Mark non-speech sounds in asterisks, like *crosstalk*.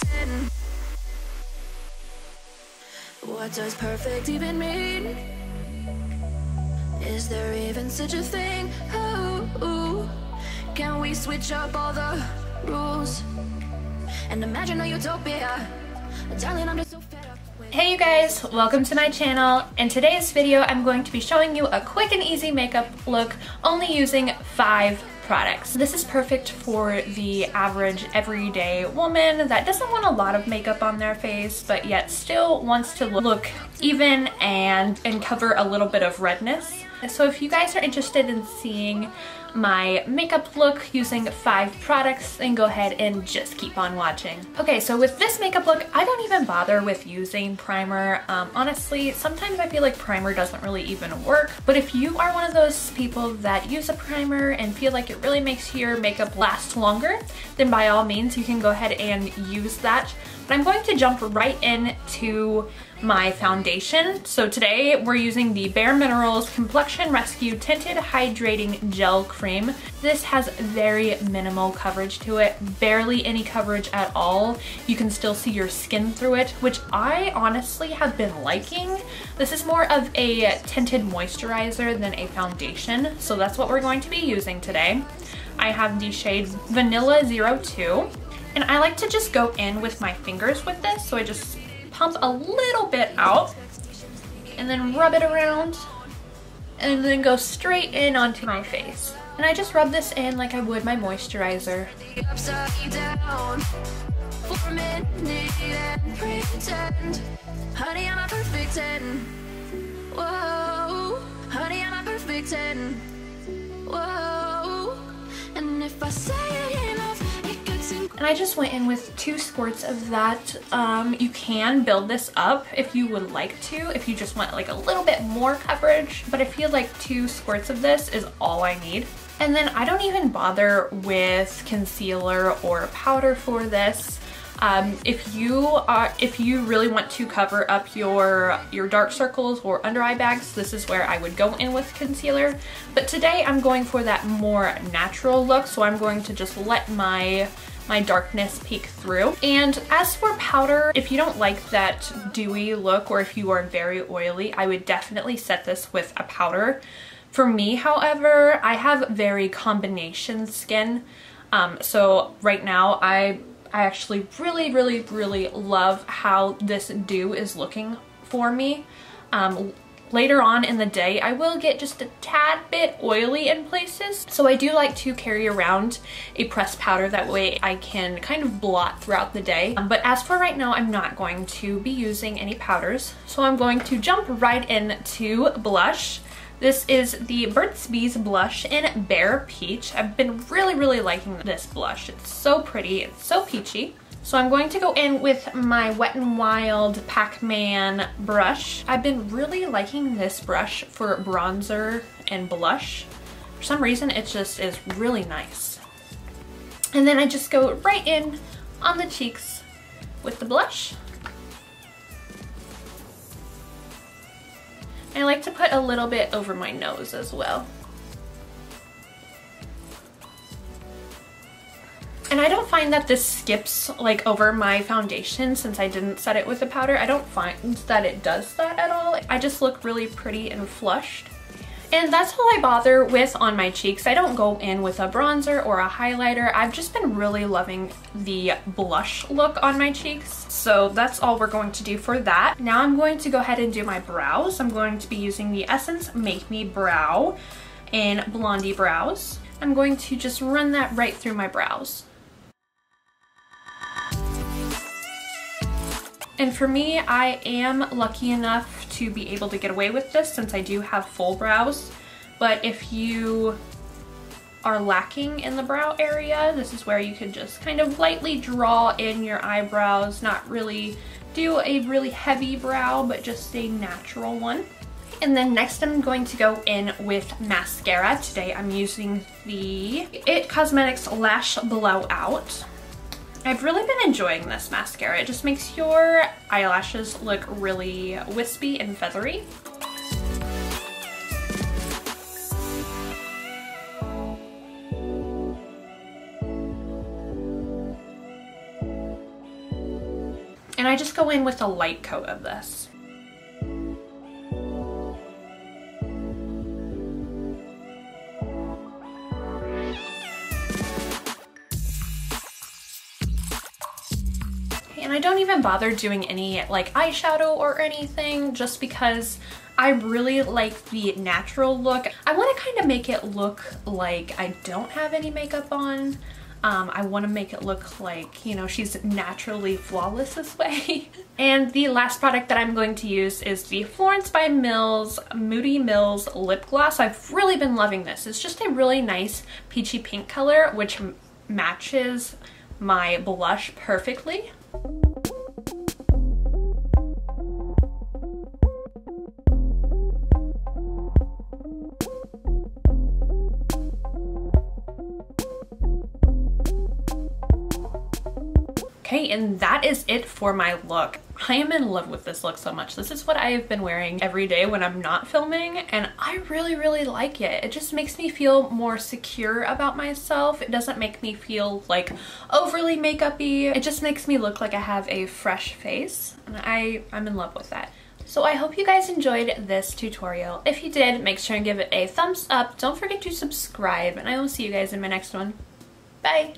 10? What does perfect even mean? Is there even such a thing? Ooh, can we switch up all the rules and imagine a utopia? Darling, I'm just so fed up. Hey you guys, welcome to my channel. In today's video, I'm going to be showing you a quick and easy makeup look only using five products. This is perfect for the average everyday woman that doesn't want a lot of makeup on their face, but yet still wants to look even and, and cover a little bit of redness. So if you guys are interested in seeing my makeup look using five products, then go ahead and just keep on watching. Okay, so with this makeup look, I don't even bother with using primer. Um, honestly, sometimes I feel like primer doesn't really even work, but if you are one of those people that use a primer and feel like it really makes your makeup last longer, then by all means, you can go ahead and use that. But I'm going to jump right into my foundation. So today we're using the Bare Minerals Complexion Rescue Tinted Hydrating Gel Cream. This has very minimal coverage to it, barely any coverage at all. You can still see your skin through it, which I honestly have been liking. This is more of a tinted moisturizer than a foundation, so that's what we're going to be using today. I have the shade Vanilla 02. And I like to just go in with my fingers with this. So I just pump a little bit out and then rub it around and then go straight in onto my face. And I just rub this in like I would my moisturizer. And I just went in with two squirts of that. Um, you can build this up if you would like to, if you just want like a little bit more coverage, but I feel like two squirts of this is all I need. And then I don't even bother with concealer or powder for this. Um, if you are, if you really want to cover up your your dark circles or under eye bags, this is where I would go in with concealer. But today I'm going for that more natural look, so I'm going to just let my my darkness peek through. And as for powder, if you don't like that dewy look or if you are very oily, I would definitely set this with a powder. For me, however, I have very combination skin. Um, so right now I I actually really, really, really love how this dew is looking for me. Um, later on in the day, I will get just a tad bit oily in places. So I do like to carry around a pressed powder. That way I can kind of blot throughout the day. Um, but as for right now, I'm not going to be using any powders. So I'm going to jump right into blush. This is the Burt's Bees blush in Bare Peach. I've been really, really liking this blush. It's so pretty, it's so peachy. So I'm going to go in with my Wet n Wild Pac-Man brush. I've been really liking this brush for bronzer and blush. For some reason, it just is really nice. And then I just go right in on the cheeks with the blush. I like to put a little bit over my nose as well. And I don't find that this skips like over my foundation since I didn't set it with a powder. I don't find that it does that at all. I just look really pretty and flushed. And that's all I bother with on my cheeks. I don't go in with a bronzer or a highlighter. I've just been really loving the blush look on my cheeks. So that's all we're going to do for that. Now I'm going to go ahead and do my brows. I'm going to be using the Essence Make Me Brow in Blondy Brows. I'm going to just run that right through my brows. And for me, I am lucky enough to be able to get away with this since I do have full brows. But if you are lacking in the brow area, this is where you can just kind of lightly draw in your eyebrows, not really do a really heavy brow, but just a natural one. And then next I'm going to go in with mascara. Today I'm using the IT Cosmetics Lash Blowout. I've really been enjoying this mascara. It just makes your eyelashes look really wispy and feathery. And I just go in with a light coat of this. And I don't even bother doing any like eyeshadow or anything just because I really like the natural look. I want to kind of make it look like I don't have any makeup on. Um, I want to make it look like, you know, she's naturally flawless this way. *laughs* and the last product that I'm going to use is the Florence by Mills Moody Mills Lip Gloss. I've really been loving this. It's just a really nice peachy pink color, which matches my blush perfectly. Okay, and that is it for my look. I am in love with this look so much. This is what I have been wearing every day when I'm not filming and I really, really like it. It just makes me feel more secure about myself. It doesn't make me feel like overly makeup-y. It just makes me look like I have a fresh face and I, I'm in love with that. So I hope you guys enjoyed this tutorial. If you did, make sure and give it a thumbs up. Don't forget to subscribe and I will see you guys in my next one. Bye!